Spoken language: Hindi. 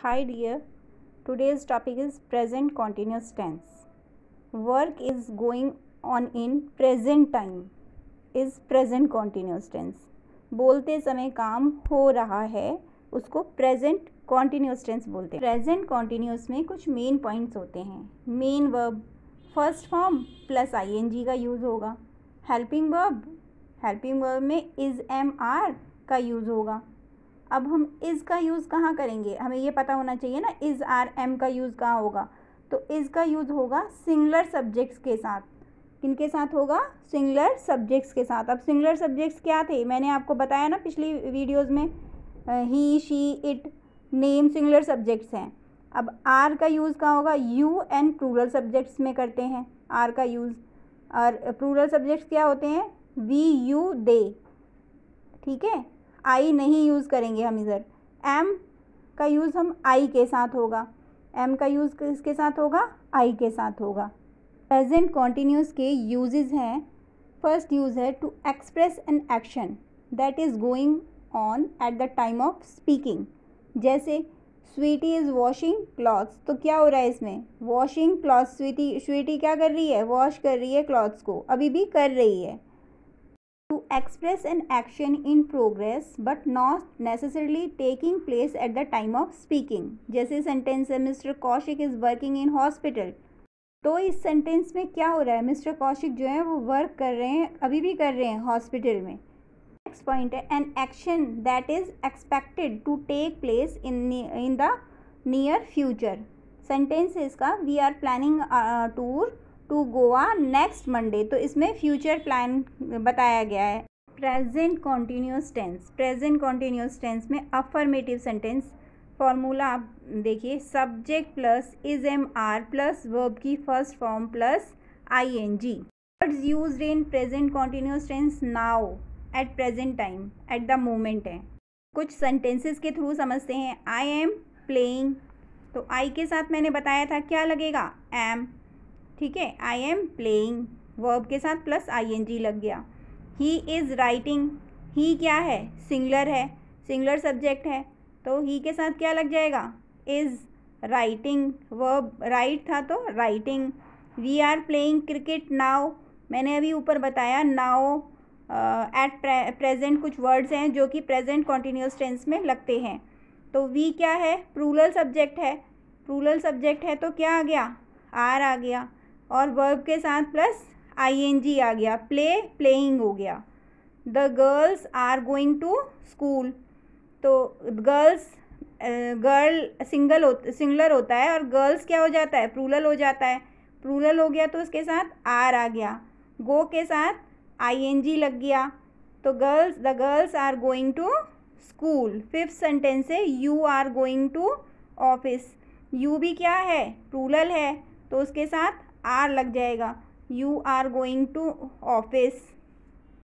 Hi dear, today's topic is present continuous tense. Work is going on in present time. Is present continuous tense. बोलते समय काम हो रहा है उसको प्रेजेंट कॉन्टीन्यूस टेंस बोलते हैं। प्रेजेंट कॉन्टीन्यूस में कुछ मेन पॉइंट्स होते हैं। Main verb first form plus ING N use होगा। हेल्पिंग वर्ब हेल्पिंग वर्ब में इज़ एम आर का यूज़ होगा। अब हम इज़ का यूज़ कहाँ करेंगे? हमें ये पता होना चाहिए ना इज़ आर एम का यूज़ कहाँ होगा? तो इज़ का यूज़ होगा सिंगुलर सब्जेक्ट्स के साथ। किन के साथ होगा? सिंगुलर सब्जेक्ट्स के साथ। अब सिंगुलर सब्जेक्ट्स क्या थे? मैंने आपको बताया ना पिछली वीडियोज़ में ही she it name singular subjects हैं। अब आर का यूज़ कहाँ होगा? यू एंड प्लूरल सब्जेक्ट्स में करते हैं आर का यूज़ और प्लूरल सब्जेक्ट्स क्या होते हैं? वी यू दे ठीक है? आई नहीं यूज़ करेंगे हम इधर। एम का यूज़ हम आई के साथ होगा। एम का यूज़ किसके साथ होगा? आई के साथ होगा। प्रेजेंट कॉन्टीन्यूस के यूजेस हैं। फ़र्स्ट यूज़ है to express an action that is going on at the time of speaking जैसे स्वीटी इज़ वॉशिंग क्लॉथ्स तो क्या हो रहा है इसमें? वॉशिंग क्लॉथ स्वीटी स्वीटी क्या कर रही है? वॉश कर रही है क्लॉथ्स को। अभी भी कर रही है। To express an action in progress, but not necessarily taking place at the time of speaking. जैसे सेंटेंस है mister Kaushik is working in hospital तो इस सेंटेंस में क्या हो रहा है? मिस्टर कौशिक जो है, वो वर्क कर रहे हैं, अभी भी कर रहे हैं हॉस्पिटल में. नेक्स्ट पॉइंट है an action that is expected to take place in in the near future sentence है इसका we are planning tour to Goa next Monday तो इसमें फ्यूचर प्लान बताया गया है। Present continuous tense present continuous tense में अफर्मेटिव सेंटेंस फॉर्मूला आप देखिए। Subject plus is am are plus verb की first form plus I N G words use in present continuous tense now at present time at the moment है। कुछ सेंटेंसेस के थ्रू समझते हैं। आई एम प्लेइंग तो आई के साथ मैंने बताया था, क्या लगेगा? एम ठीक है? आई एम प्लेइंग वर्ब के साथ प्लस आई एन जी लग गया। ही इज़ राइटिंग ही क्या है? सिंगलर है। सिंगलर सब्जेक्ट है। तो ही के साथ क्या लग जाएगा? इज़ राइटिंग वर्ब राइट था तो writing we are playing cricket now मैंने अभी ऊपर बताया नाव एट प्रेजेंट कुछ वर्ड्स हैं जो कि प्रेजेंट कॉन्टीन्यूस टेंस में लगते हैं। तो वी क्या है? प्रूलल सब्जेक्ट है। प्रूलल सब्जेक्ट है तो क्या आ गया? आर आ गया। और वर्ब के साथ प्लस आईएनजी आ गया। प्ले प्लेइंग हो गया। The girls are going to school तो गर्ल्स गर्ल सिंगल हो सिंगलर होता है और गर्ल्स क्या हो जाता है? प्रूलल हो जाता है। प्रूलल हो गया तो उसके साथ आर आ गया। गो के साथ आईएनजी लग गया। तो girls the girls are going to school fifth sentence है you are going to office you भी क्या है? प्रूलल है। तो उसके साथ आर लग जाएगा। You are going to office.